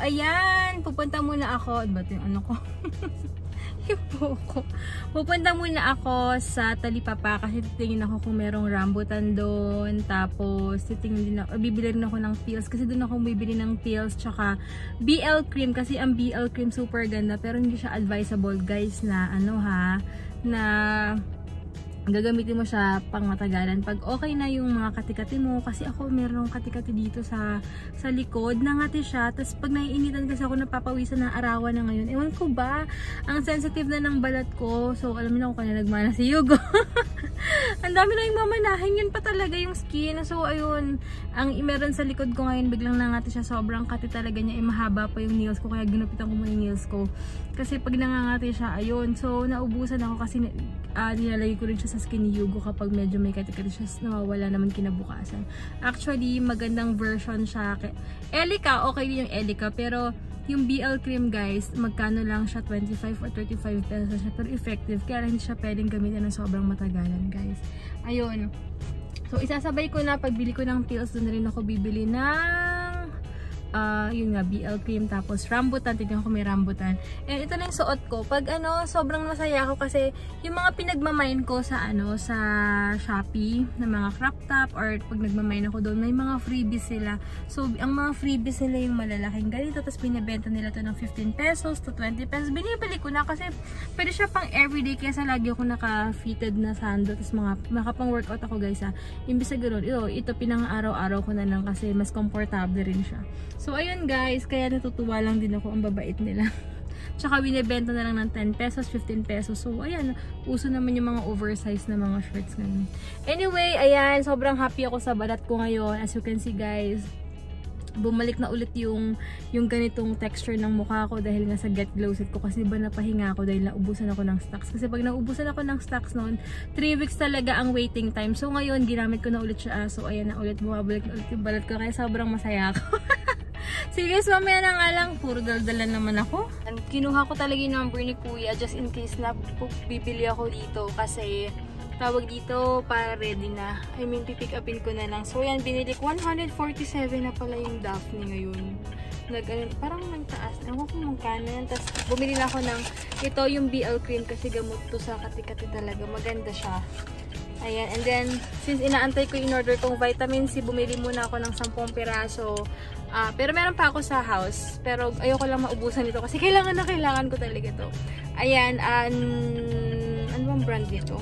ayan, pupunta muna ako. Ano ba ito yung ano ko? yung buko. Pupunta muna ako sa Talipapa kasi titingin ako kung merong rambutan doon. Tapos, titingin din ako, bibili rin ako ng pills kasi doon ako bibili ng pills. Tsaka, BL cream kasi ang BL cream super ganda pero hindi siya advisable guys na ano ha, na gagamitin mo siya pang matagalan. Pag okay na yung mga katikati mo kasi ako meron katikati dito sa sa likod nangati siya. Tapos pag naiinitan kasi ako napapawisan na arawan na ngayon. Ewan ko ba? Ang sensitive na ng balat ko. So alam niyo ako na nagmana si Yugo ang dami na yung mamanahin yun pa talaga yung skin. So ayun ang meron sa likod ko ngayon biglang nangati siya. Sobrang kati talaga niya. Eh mahaba pa yung nails ko kaya ginupitan ko muna yung nails ko. Kasi pag nangangati siya ayun. So naubusan ako kasi uh, nilalagay ko rin siya sa skin ni Yugo kapag medyo may katikati siya. Nawawala naman kinabukasan. Actually, magandang version siya. Elika, okay din yung Elika, pero yung BL cream guys, magkano lang siya, 25 or 35 pesos siya, pero effective, kaya hindi siya pwedeng gamitin ng sobrang matagalan guys. Ayun. So, isasabay ko na, pagbili ko ng pills, doon rin ako bibili ng uh, yun nga, BL cream, tapos rambutan, tignan ko may rambutan. And ito na yung suot ko. Pag ano, sobrang masaya ako kasi yung mga pinagmamain ko sa ano, sa Shopee, na mga crop top, or pag nagmamain ako doon, may mga freebies sila. So, ang mga freebies nila yung malalaking ganito, tapos binibenta nila to ng 15 pesos to 20 pesos. Binibili ko na kasi pwede siya pang everyday, kaya lagi ako naka-fitted na sando, tapos mga, makapang workout ako guys ha. Imbis na ganoon, ito, ito pinang araw-araw ko na lang kasi mas comfortable rin siya. So, ayun guys, kaya natutuwa lang din ako. Ang babait nila. Tsaka binibenta na lang ng 10 pesos, 15 pesos. So, ayan, uso naman yung mga oversized na mga shirts ngayon. Anyway, ayan, sobrang happy ako sa balat ko ngayon. As you can see guys, bumalik na ulit yung yung ganitong texture ng mukha ko dahil nga sa Get Glow Set ko. Kasi ba napahinga ako dahil naubusan ako ng stocks? Kasi pag naubusan ako ng stocks noon 3 weeks talaga ang waiting time. So ngayon ginamit ko na ulit siya. So ayan na ulit. Bumabalik na ulit yung balat ko. Kaya sobrang masaya ako Sige guys, mamaya na nga lang. Puro daldalan naman ako. And kinuha ko talaga yung number ni Kuya just in case na bibili ako dito kasi tawag dito para ready na. I mean, pipick upin ko na lang. So yan, binili ko. 147 na pala yung Daphne ngayon. Nag, parang nagtaas. Ewan ko magkano yan. Tapos bumili na ako ng ito yung BL cream kasi gamot to sa kati-kati talaga. Maganda siya. Ayan. And then, since inaantay ko in order kong vitamin C, bumili muna ako ng 10 piraso. Uh, pero meron pa ako sa house. Pero ayoko lang maubusan ito kasi kailangan na kailangan ko talaga ito. Ayan, uh, ano bang brand nito?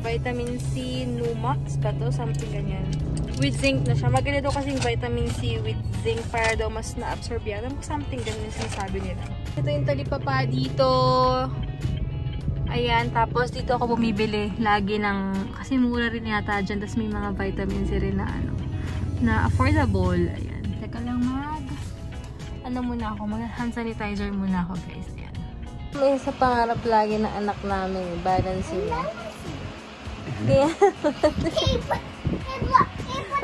Vitamin C Numax ba to? Something ganyan. With zinc na siya. Maganda daw kasing vitamin C with zinc para daw mas na-absorb yan. Something ganyan sinasabi nila. Ito yung talipapa dito. Ayan, tapos dito ako bumibili lagi ng, kasi mura rin yata dyan, tapos may mga vitamin C rin na ano, na affordable. Ayan. Teka lang mag ano muna ako, mag hand sanitizer muna ako guys. Ayan. May sa pangarap lagi na anak namin, balance niya. Kaya,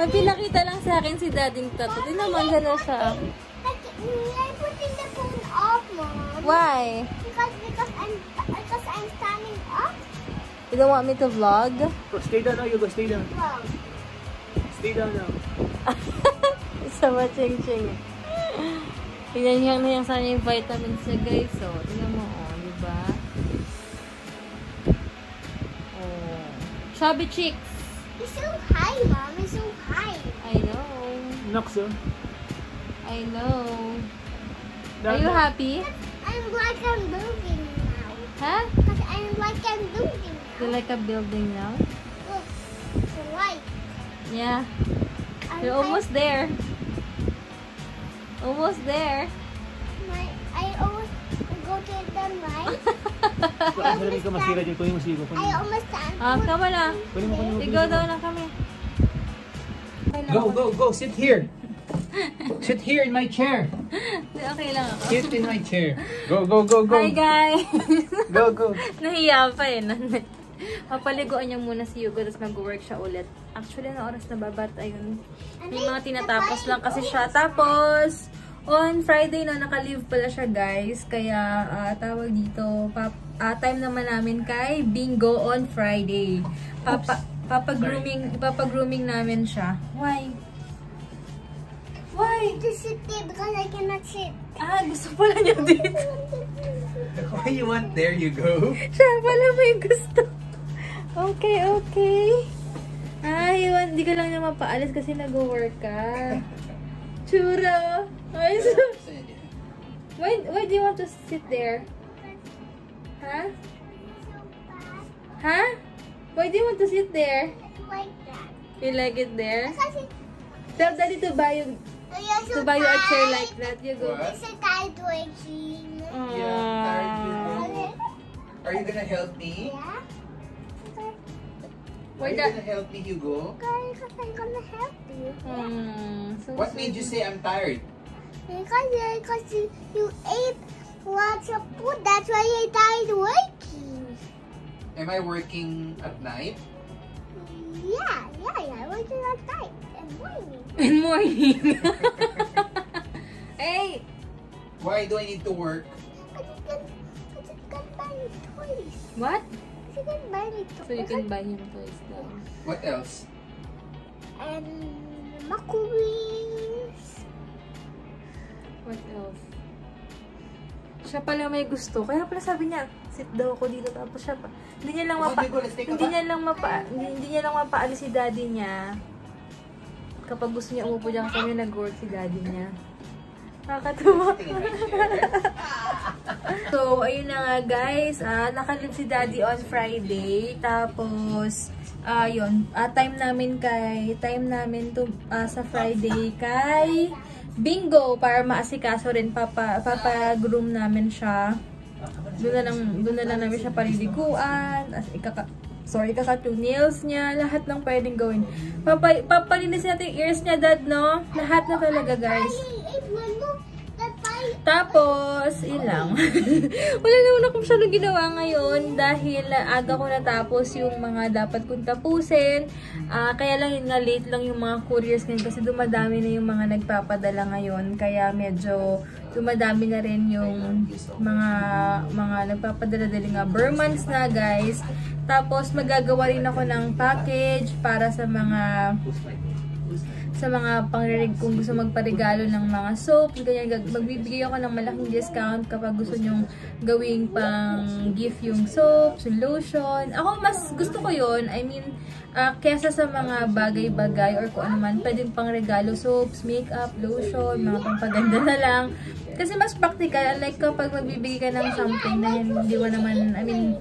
may pinakita lang sa akin si dading tato. Di naman gano'n siya. I'm putting the phone off, Mom. Why? Because because I'm because I'm standing up. You don't want me to vlog? Go, stay down now, you go, stay down. Well, Stay down now. Sama ching-ching. Tingnan niyo na yung sana yung vitamins niya guys. So, tingnan mo, oh, di ba? Oh. Chubby cheeks. it's so high, Mom. It's so high. I know. Oh. I know. Are Down you happy? I'm like I'm building now. Huh? Because I'm like I'm building You now. like a building now? Look, it's white. Yeah. I'm You're almost there. Almost there. My, I almost go to the right. Baka sabi ko masira dyan. Kunin mo sigo. Kunin I mo. almost. Ah, kama na. Kunin mo, kunin mo. Sigaw daw na kami. Go, go, go. Sit here. Sit here in my chair. Okay lang ako. Sit in my chair. Go, go, go, go. Hi guys! Go, go. Nahiya pa eh. Papaliguan niya muna si Hugo tapos mag-work siya ulit. Actually, na oras na babat? Ayun. May mga tinatapos lang kasi siya. Tapos, on Friday na naka-leave pala siya guys. Kaya, ah, tawag dito, pap ah, time naman namin kay Bingo on Friday. Papa, papa-grooming, ipapa-grooming namin siya. Why? Why? to sit there because I cannot sit. Ah, gusto pala niya dito. Why you want there you go? Siya pala may gusto. Okay, okay. Yun. Hindi ka lang niya mapaalis kasi nag-work ka. Chura. Ay, so, why, why do you want to sit there? Huh? Huh? Why do you want to sit there? Like that. You like it there? Tell daddy to buy you, to buy you a chair like that. You go. It's so tired working. Yeah, tired. Are you gonna help me? Yeah? Okay. Are Where you gonna help me, Hugo? Okay, because I'm gonna help you. Hmm, so What made you say I'm tired? Because, because you, you ate lots of food, that's why you're tired working. Am I working at night? Yeah, yeah, yeah, working at night and morning. In morning. hey! Why do I need to work? Because you can, because you can buy toys. What? You can buy me toys. So you can buy him toys daw. What else? And macaroons. What else? Siya pala may gusto. Kaya pala sabi niya, sit daw ako dito. Tapos siya pa. Hindi niya lang mapa... A Hindi niya lang mapa... Hindi, hindi niya lang mapaalis si daddy niya. Kapag gusto niya umupo dyan kami nag-work si daddy niya. Nakakatuwa. Sitting in my chair. So, ayun na nga guys. Ah, nakalib si daddy on Friday. Tapos, ah, yun. Ah, time namin kay, time namin to, ah, sa Friday kay Bingo para maasikaso rin. Papa, papa-groom namin siya. Doon na lang, doon na lang namin siya paliliguan. As, ikaka, sorry, kakatu nails niya. Lahat ng pwedeng gawin. Papa, papalinisin natin yung ears niya, dad, no? Lahat na talaga, guys. Hey, Tapos, ilang. Wala naman akong masyadong ginawa ngayon dahil aga ko natapos yung mga dapat kong tapusin. Ah, kaya lang yun nga, late lang yung mga couriers ngayon kasi dumadami na yung mga nagpapadala ngayon. Kaya medyo dumadami na rin yung mga mga nagpapadala dali nga Burmans na guys. Tapos magagawa rin ako ng package para sa mga sa mga pangririg kung gusto magparegalo ng mga soap, ganyan, magbibigay ako ng malaking discount kapag gusto nyong gawing pang gift yung soap, yung lotion. Ako mas gusto ko yon I mean, ah, kesa sa mga bagay-bagay or kung ano man, pwedeng pang regalo, soaps, makeup, lotion, mga pampaganda na lang. Kasi mas practical, unlike kapag magbibigay ka ng something na hindi mo naman, I mean,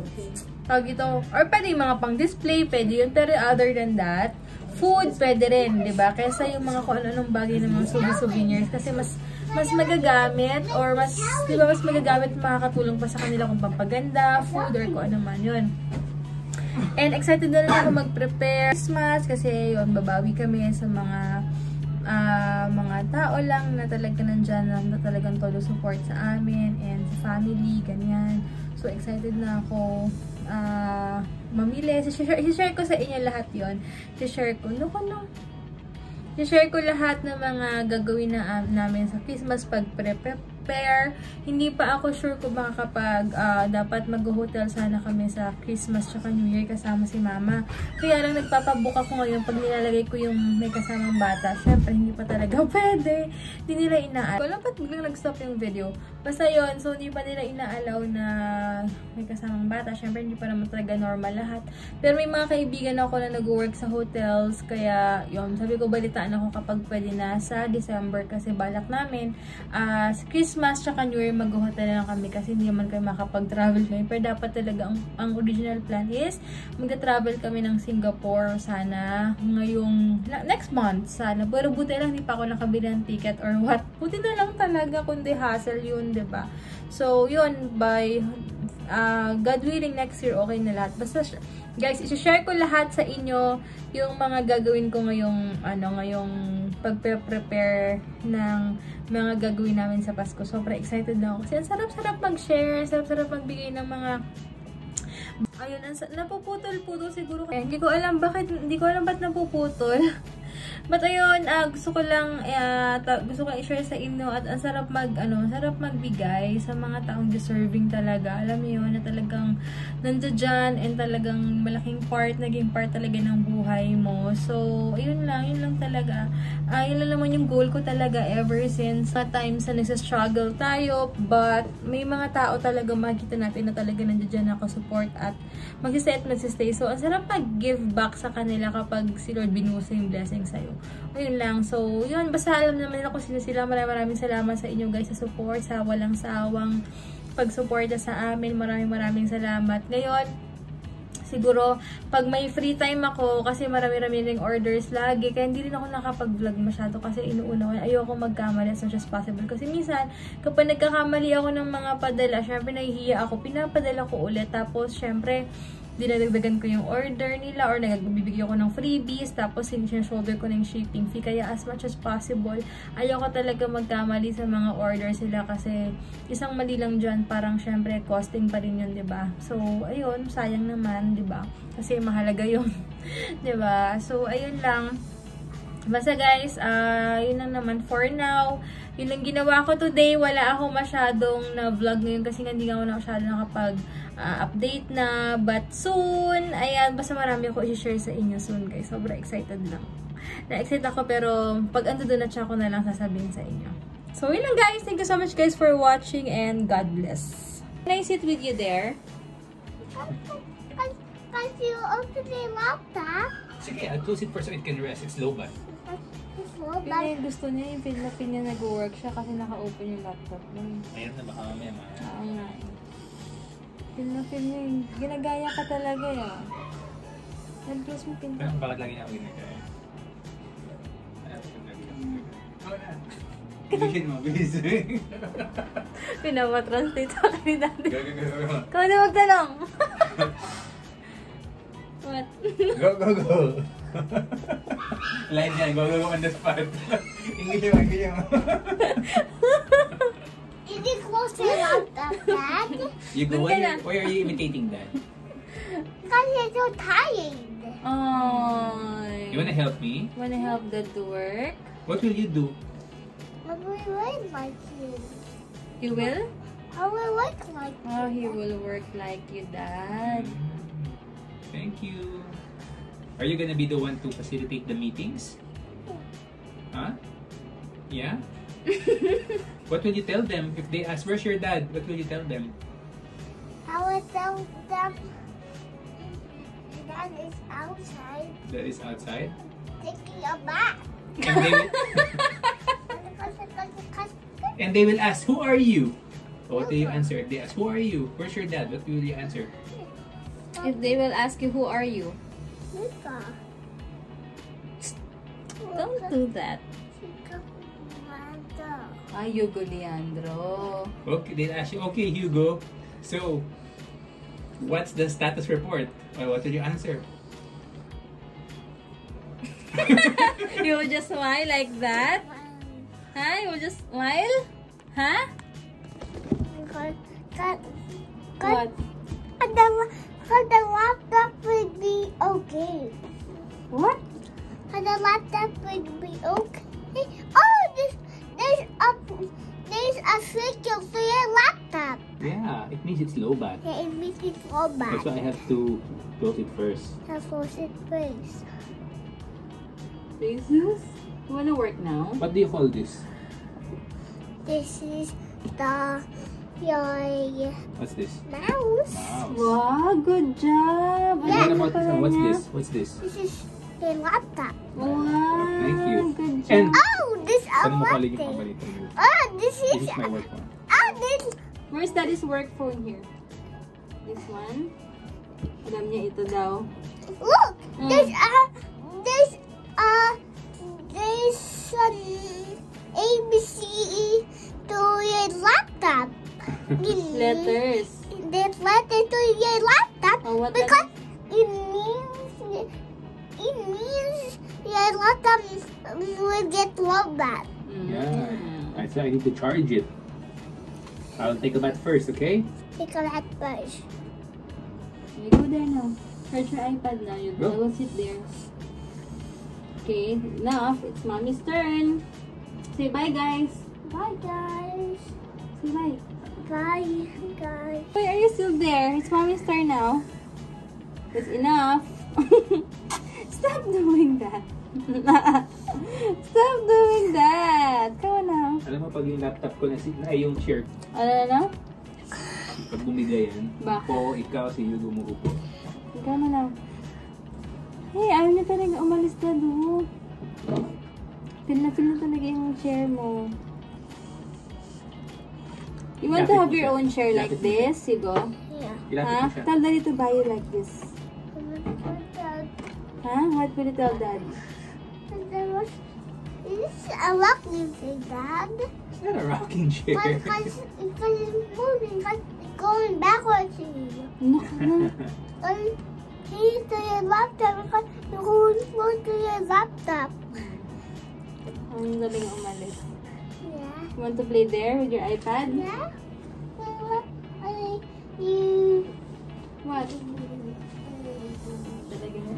tawag ito, or pwede mga pang display, pwede yun, pero other than that, food pwede rin, 'di ba? Kaysa yung mga kung ano-anong bagay ng mga souvenir souvenirs kasi mas mas magagamit or mas 'di ba mas magagamit at makakatulong pa sa kanila kung pampaganda, food or kung ano man 'yun. And excited na rin ako mag-prepare Christmas kasi yun, babawi kami sa mga ah, mga tao lang na talaga nandyan lang na talagang todo support sa amin and sa family, ganyan. So, excited na ako ah, mamili. Si-share, share ko sa inyo lahat yon Si-share ko, no, no. Si-share ko lahat ng mga gagawin na am- namin sa Christmas pag prepare. Hindi pa ako sure kung makakapag ah, dapat mag-hotel sana kami sa Christmas tsaka New Year kasama si Mama. Kaya lang nagpapabook ako ngayon pag nilalagay ko yung may kasamang bata. Syempre, hindi pa talaga pwede. Hindi nila inaalaw. Wala ba't biglang nag-stop yung video? Basta yon so hindi pa nila inaalaw na may kasamang bata. Syempre, hindi pa naman talaga normal lahat. Pero may mga kaibigan ako na nag-work sa hotels. Kaya, yun, sabi ko balitaan ako kapag pwede na sa December kasi balak namin. ah sa Christmas tsaka New Year mag-hotel lang kami kasi hindi naman kami makapag-travel kami. Pero dapat talaga ang, ang original plan is mag-travel kami ng Singapore sana ngayong next month sana. Pero buti lang hindi pa ako nakabili ng ticket or what. Buti na lang talaga kundi hassle yun, ba? So, yun by uh, God willing next year okay na lahat. Basta guys, i-share ko lahat sa inyo yung mga gagawin ko ngayong ano, ngayong pagpe-prepare ng mga gagawin namin sa Pasko. Sobrang excited na ako kasi ang sarap-sarap mag-share, sarap-sarap magbigay ng mga Ayun, napuputol-putol siguro. Eh, hindi ko alam bakit, hindi ko alam ba't napuputol. But ayun, ah, gusto ko lang, ta- gusto ko i-share sa inyo at ang sarap mag, ano, sarap magbigay sa mga taong deserving talaga. Alam yun, na talagang nandiyan dyan and talagang malaking part, naging part talaga ng buhay mo. So, ayun lang, yun lang talaga. Ah, yun naman yung goal ko talaga ever since mga times na nagsa-struggle tayo, but may mga tao talaga makikita natin na talaga nandiyan dyan ako-support at magsistay at magsistay. So, ang sarap mag-give back sa kanila kapag si Lord binusa yung blessing sa'yo. Ayun lang. So, yun. Basta alam naman nila kung sino sila. Maraming maraming salamat sa inyo guys sa support, sa walang sawang pagsuporta sa amin. Maraming maraming salamat. Ngayon, siguro, pag may free time ako, kasi marami-rami ring orders lagi, kaya hindi rin ako nakapag-vlog masyado kasi inuuna ko, ayoko magkamali as much as possible. Kasi minsan, kapag nagkakamali ako ng mga padala, syempre nahihiya ako, pinapadala ko ulit. Tapos, syempre, dinadagdagan ko yung order nila or nagbibigay ako ng freebies tapos shoulder ko ng shipping fee kaya as much as possible ayoko talaga magkamali sa mga orders nila kasi isang mali lang dyan parang syempre costing pa rin yun ba diba? so ayun sayang naman ba diba? kasi mahalaga yung ba diba? so ayun lang Basta guys, uh, yun lang naman for now. Yun lang ginawa ko today. Wala ako masyadong na vlog ngayon kasi hindi ako na masyado nakapag uh, update na. But soon, ayan, basta marami ako i-share sa inyo soon guys. Sobrang excited lang. Na-excited ako pero pag ando doon na siya ako na lang sasabihin sa inyo. So yun lang guys. Thank you so much guys for watching and God bless. Can I sit with you there? Because you open the laptop. Sige, I'll close it first so it can rest. It's low bat. Low Yun na yung gusto niya, yung feel niya nag-work siya kasi naka-open yung laptop mo. Ayan na, baka mamaya ma... Oo nga. Feel na feel niya yung ginagaya ka talaga eh. Nag-close mo pinto. Pero bakit lagi niya ako ginagaya? Bilisin mo, bilisin. Pinapa-translate sa akin ni daddy. Go, go. Ikaw na magtanong. What? Go, go, go. Line yan, go, go, go on the spot. English mo, English mo. Did you close the laptop, Dad? You go, Dun why, are- why are you imitating that? Because you're so tired. Ay. You wanna help me? Wanna help dad to work? What will you do? I will work like you. You will? I will work like Oh, he will work like you, dad. Mm-hmm. Thank you. Are you gonna be the one to facilitate the meetings? Huh? Yeah? what will you tell them if they ask, where's your dad? What will you tell them? I will tell them Dad is outside That is outside? taking a bath. And they will, and they will ask, who are you? So what do you answer? If they ask, who are you? Where's your dad? What will you answer? If they will ask you, who are you? Chica. Don't do that. Chica Amanda. Hugo Leandro. Okay, they'll ask you, okay, Hugo. So, what's the status report? Well, what will you answer? you will just smile like that? Huh? You will just smile? Huh? Because, because, What? Because the, laptop would be okay. What? Because the laptop would be okay. Oh, this, there's a, there's a switch for your laptop. Yeah, it means it's low bat. Yeah, it makes it go back. That's why I have to close it first. I'll close it first. Jesus? You wanna work now? What do you call this? This is the your What's this? mouse. Mouse. Wow, good job! Yeah. what about pala this? What's this? What's this? This is the laptop. Wow, Thank you. good job. And Oh, this is Saan mo calling yung laptop. company to you? Oh, this This is is my work one. oh this Where's daddy's work phone here? This one? Alam niya ito daw. look. Mm. There's uh there's uh there's um A B C E to your laptop. Letters. There's letter to your laptop Oh, what because it means it means your laptop will get lowbat. Yeah. Alright, so I need to charge it. I'll take a bath first, okay? Take a that first. You go there now. Charge your iPad now. You Go. I will sit there. Okay, enough. It's mommy's turn. Say bye, guys. Bye, guys. Say bye. Bye, guys. Why are you still there? It's mommy's turn now. It's enough. Stop doing that. Stop doing that. Come on now. Alam mo, pag yung laptop ko na, si- ay yung chair, Ano na na? pag bumigay yan, Bakit? po, ikaw, si Yugo umuupo. Come on now. Hey, ayaw niya talaga umalis na do. Feel na feel na talaga yung chair mo. You want to have your own chair like this, Sigo? Yeah. Ha? Tell daddy to buy you like this. Ha? What will you tell dad? there was, is this a rocking thing, Dad? It's not a rocking chair. Because because it's moving, because it's going backwards here. Naku na. And he's to your laptop because you're going going to your laptop. Ang galing umalis. Yeah. You want to play there with your iPad? Yeah. Uh, uh, you. What?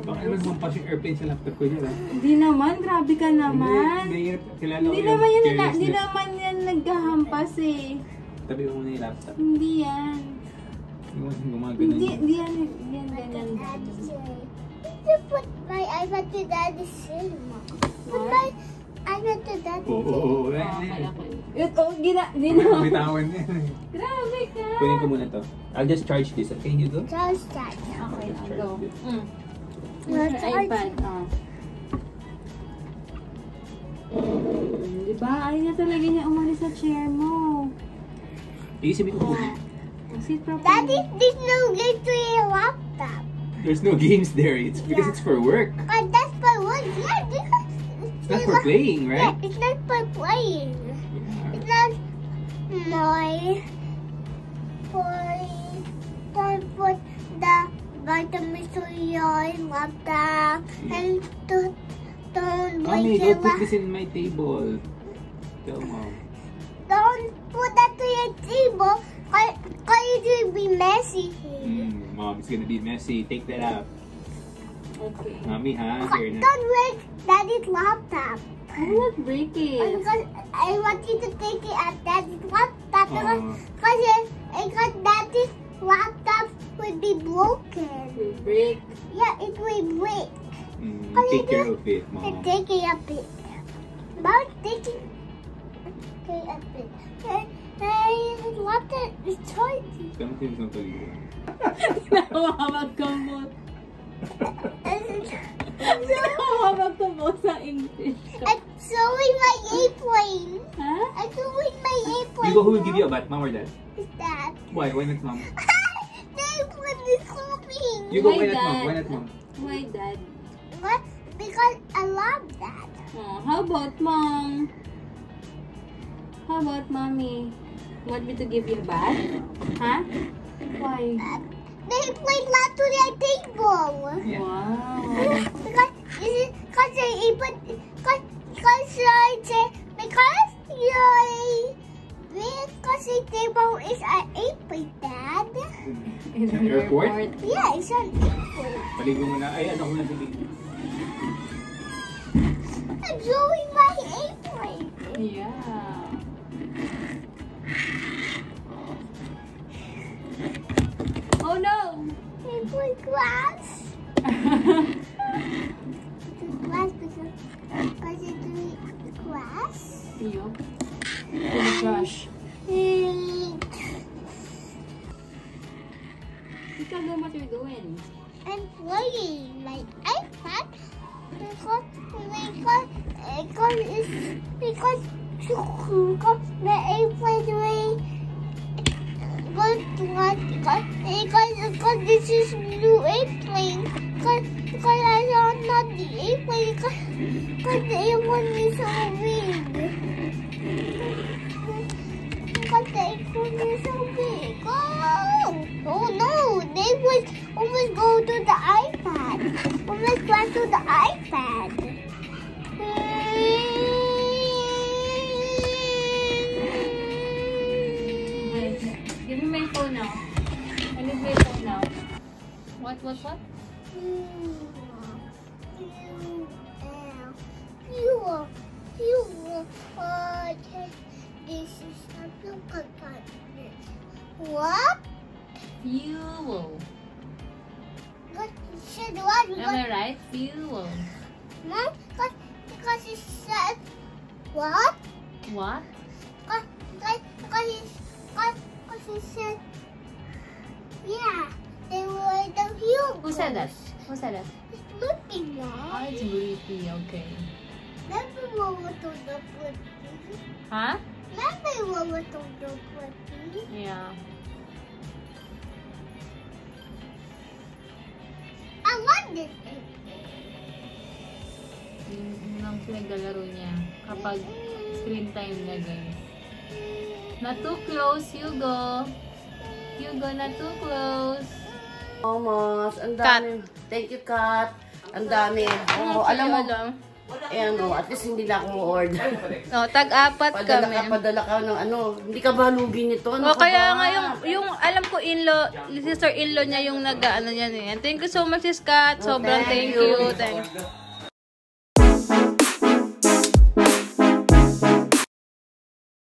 Baka naman bumpas yung airplane sa laptop ko dyan, ha? Hindi naman, grabe ka naman. Hindi, ko naman yan, na, hindi naman yan nagkahampas eh. Tabi mo muna yung laptop. Hindi yan. Hindi, yun. hindi yan, hindi yan ganyan. Chair. You put my iPad to daddy's chair. Put What? my iPad to daddy's Oo, oo, oo. Oh, Ayan, kala ayan. ko yun. Yun, oh, gina, Huwag gina. mo bitawan yan. Grabe ka. Kunin ko muna to. I'll just charge this, okay, Hugo? Just that. Okay, Just I'll charge go. this. Mm. Let's Your iPad, oh. Mm, Diba? Ayaw na talaga niya umalis sa chair mo. Iisipin ko. Sit properly. Daddy, there's no game to your laptop. There's no games there. It's because it's for work. That's for what? Yeah, because It's not for playing, Yeah, right? it's not for playing. Yeah. It's not my for don't put the vitamins to your laptop and to don't Mommy, break go put this in my table. Tell mom. don't put that to your table because it will be messy. Mm, mom, it's gonna be messy. Take that out. Okay. Mommy, ha? Okay, Here na. Don't break daddy's laptop. I will not break it. Because I want you to take it at daddy's laptop because Aw. because it- because daddy's laptop will be broken. will break. Yeah, it will break. Mm, How you take care do? of it, And mom. take it a bit. About taking take a bit. And I want it it's choicy. Tama ko yung paligo. Nawawag ka mo. Nawawag ka mo sa English. I'm showing my airplane. Ha? I'm showing my airplane. Hugo, who will give you a bath, mom or dad? Is that? Why? Why not mom? the airplane is moving. Hugo, Why why not mom? dad? Why not mom? Why, Dad? What? Because I love that. Oh, how about mom? How about mommy? Want me to give you a bath? Huh? Why? They play not to their table. Yeah. Wow. because this is because they even because because I say because the table is an airplane, Dad. In Sa airport? Yeah, it's an airplane. Paligo mo na. Ay, ano ko na sabihin. I'm showing my airplane. Yeah. Glass. The glass because because it's doing glass. Yup. My gosh. And You tell them what you're doing. I'm playing my iPad because because because it's because because the airplane way because because because because this is airplane because because the airplane is so big Fuel. What said what? Am I right? Fuel. Mom, because, because it said what? What? Because, because, because, because, it said yeah, they were the heroes. Who said that? Who said that? It's Blippi, Oh, Mom. it's Blippi. Okay. Remember when we told the Blippi? Huh? Remember when we told the Blippi? Yeah. Pinaglalaro niya kapag screen time niya, guys. Not too close, Hugo. Hugo, not too close. Almost. Ang dami. Thank you, Kat. Ang dami. Oo, alam mo, ayan o, at least hindi na ako order. No, tag-apat Padala kami. ka, padala ka ng ano, hindi ka ba lugi nito? Ano O ka kaya ba? nga yung, yung alam ko in-law, sister in-law niya yung nag-ano yan eh. Thank you so much, Sis Kat. Sobrang thank thank you. you. Thank